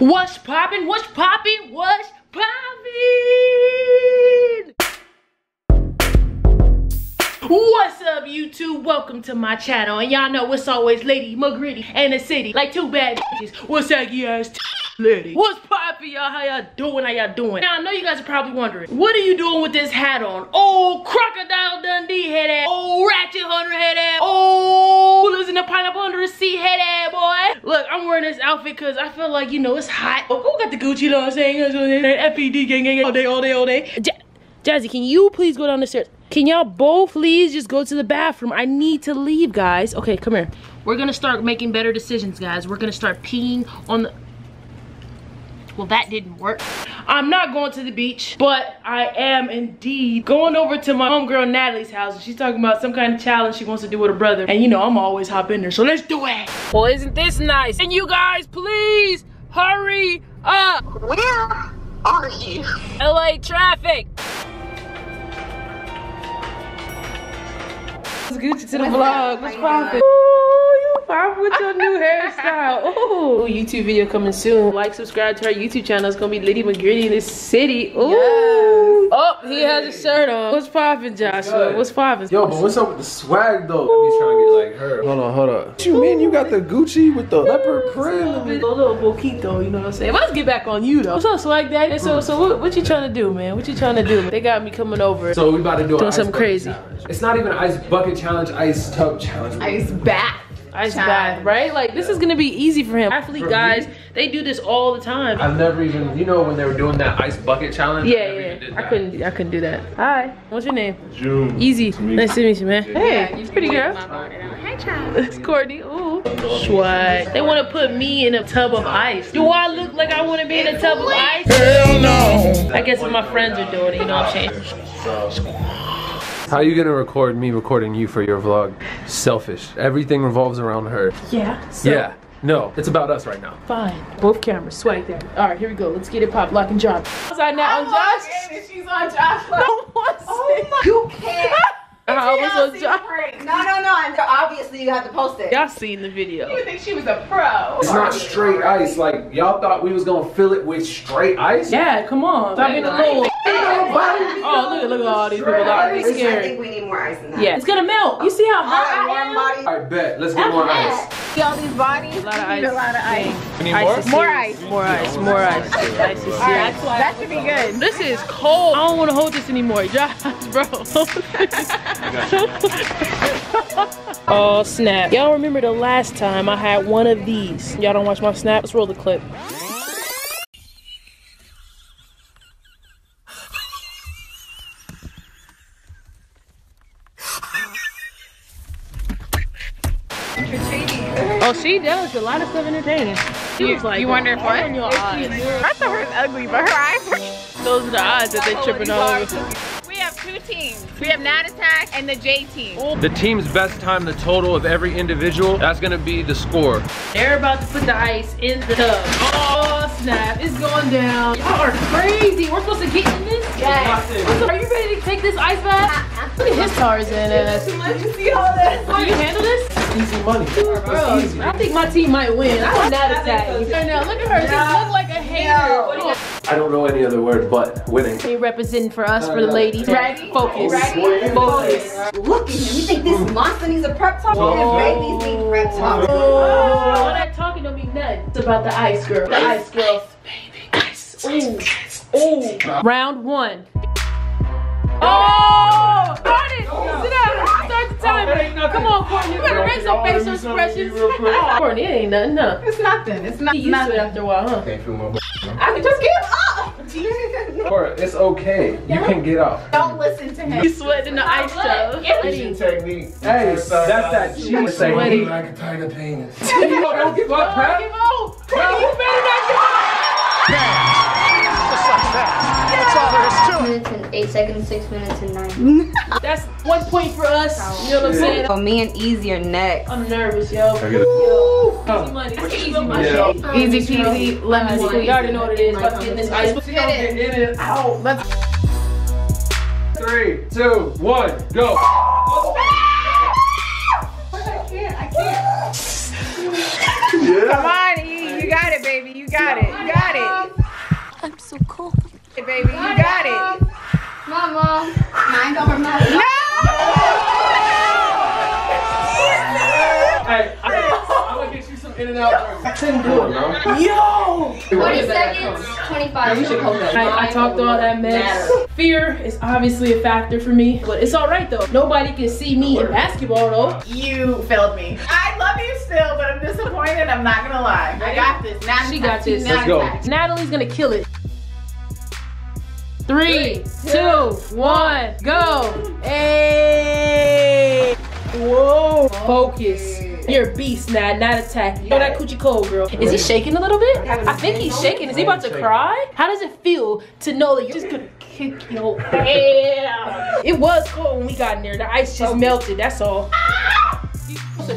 What's poppin'? What's poppin'? What's poppin'? What's up, YouTube? Welcome to my channel. And y'all know it's always Lady McGritty and the city. Like two bad bitches. What's that ass lady? What's poppin', y'all? How y'all doing? How y'all doing? Now, I know you guys are probably wondering, what are you doing with this hat on? Oh, Crocodile Dundee head ass. Oh, Ratchet Hunter head ass. Oh, losing the pineapple under a sea head ass, boy. Look, I'm wearing this outfit because I feel like, you know, it's hot. Oh, who got the Gucci, you know what I'm saying? FPD gang, gang, gang, all day, all day, all day. Ja Jazzy, can you please go down the stairs? Can y'all both please just go to the bathroom? I need to leave, guys. Okay, come here. We're gonna start making better decisions, guys. We're gonna start peeing on the... Well, that didn't work. I'm not going to the beach, but I am indeed going over to my homegirl Natalie's house. She's talking about some kind of challenge she wants to do with her brother. And you know, I'm always hop in there, so let's do it. Well, isn't this nice? And you guys, please hurry up. Where are you? LA traffic. Gucci to the vlog. What's poppin'? Ooh, with your new hairstyle. Ooh, YouTube video coming soon. Like, subscribe to our YouTube channel. It's gonna be Liddy McGritty in the city. Ooh. Yes. Oh, he has a shirt on. What's poppin', Joshua? What's poppin'? Yo, but what's up with the swag though? He's trying to get like her. Hold on, hold on. What you mean you got the Gucci with the leopard print? A little boquito, you know what I'm saying? Let's get back on you though. What's up, swag daddy? So, so what, what you trying to do, man? What you trying to do? They got me coming over. So we about to do Doing an something crazy. challenge. It's not even an ice bucket challenge, ice tub challenge. Ice bath. Ice Time. bath, right? Like this is gonna be easy for him. Athlete For guys, me? they do this all the time. I've never even, you know, when they were doing that ice bucket challenge. Yeah, never yeah. I couldn't, I couldn't do that. Hi, what's your name? June. Ezee. Nice to meet you, man. Hey, you pretty girl. Hey, child. It's Courtney. Ooh. Swag. They want to put me in a tub of ice. Do I look like I want to be in a tub of ice? Hell no. I guess if my friends are doing it, you know what I'm saying? How are you gonna record me recording you for your vlog? Selfish. Everything revolves around her. Yeah. So, yeah. No, it's about us right now. Fine. Both cameras. Swag there. All right, here we go. Let's get it pop, lock, and drop. What's that now? Oh, Josh? and she's on Josh. Don't want to Oh my, you can't. I was on Josh. prank. No, no, no. And obviously you have to post it. Y'all seen the video. You would think she was a pro? It's not straight ice. Like y'all thought we was gonna fill it with straight ice. Yeah, come on. Stop being a little. Oh, look, look at all these people out. They I scary. think we need more ice than that. Yeah, it's gonna melt. You see how hot Hot, I warm am? body. I bet. Let's get more ice. See all these bodies? A lot of We need ice. a lot of ice. Any Ice is More ice. More ice. More ice. Ice is serious. That should be good. This is cold. I don't want to hold this anymore. Josh, bro. oh, snap. Y'all remember the last time I had one of these? Y'all don't watch my snaps? Roll the clip. Oh, she does a lot of stuff entertaining. She was like, you wonder if "Oh, what?" in your eyes. I thought her was ugly, but her eyes are. Those are the eyes that they're oh, tripping over. We have two teams. We have Nat Attack and the J team. The team's best time, the total of every individual, that's gonna be the score. They're about to put the ice in the tub. Oh snap, it's going down. Y'all are crazy. We're supposed to get in this? Yes. Are you ready to take this ice bath? Uh-uh. Look at his Tarzan ass. Let you see all this. Easy money. Bro, I think my team might win. I want that attack. Right now, look at her. She look like a hater. No. What do you I don't know any other word but winning. They representing for us, for the uh, ladies. Ready? Focus. Ready? Focus. Look at him. You think this mm. monster needs a prep talk? Whoa. Oh. His babies need prep talk. Oh. Oh. All that talking don't mean nothing. It's about the ice girl. The ice girl. Baby, ice. Ooh. Ooh. Round one. Come on, Courtney. You gotta raise your facial expressions. Courtney, it ain't nothing, huh? It's nothing. It's not you nothing. after a while, huh? Can't feel my I can just give up. Cora, it's okay. You can get up. Don't listen to him. He's sweating the ice tub. Cheating technique. Hey, that's that cheating technique. Like a tiger penis. Don't give up, Pat. You better not give up. That's all there is to it. 8 seconds, 6 minutes, and 9. That's one point for us. You know what I'm saying? Oh, me and Ezee are next. I'm nervous, yo. Easy. Oh. Easy, money. Yeah. easy peasy, lemon squeeze. You already know what it is. Let's get this ice. Let's get it. Get it out. Let's. Three, two, one, go. Oh. I can't. I can't. yeah. Come on, E. You got it, baby. You got it. You got it. I'm so cold. Hey, baby. You got it. Mama. Mine don't remember. Hey, I, I'm gonna get you some in and out burgers. Couldn't do it, bro. Yo! 20 seconds, 25 I, I talked all that mess. Fear is obviously a factor for me, but it's all right though. Nobody can see me in basketball though. You failed me. I love you still, but I'm disappointed. I'm not gonna lie. I got this. Now She got this. Let's go. Natalie's gonna kill it. Three, two, one, go. Hey. Whoa. Focus. You're a beast now, not attacking. Yo, that coochie cold, girl. Is he shaking a little bit? I think he's shaking. Is he about to cry? How does it feel to know that you're just gonna kick your ass? It was cold when we got in there. The ice just melted, that's all. Ah!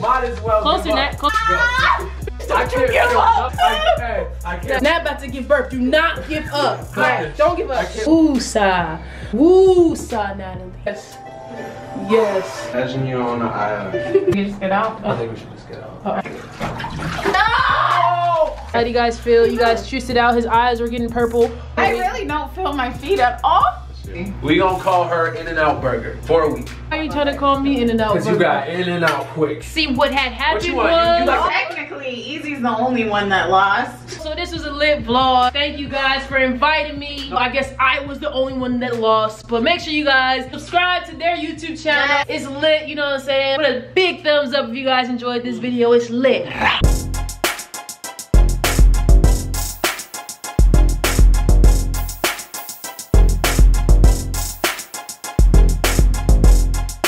Might as well. Closer, give Nat. up. Closer. I can't give up. I, hey, I can't. Nat about to give birth. Do not give up. All right, don't give up. I can't- Woo-sa. Woo-sa, Natalie. Yes. Yes. Imagine you're on the island. You just get out. I think we should just get out. How do you guys feel? You guys twisted it out. His eyes were getting purple. I really don't feel my feet at all. We gonna call her In and Out Burger for a week. Why are you trying to call me in and out? Cause you got in and out quick. See what had happened what you want? You- you was. like- Technically, Ezee's the only one that lost. so this was a lit vlog. Thank you guys for inviting me. I guess I was the only one that lost. But make sure you guys subscribe to their YouTube channel. It's lit, you know what I'm saying? Put a big thumbs up if you guys enjoyed this video. It's lit.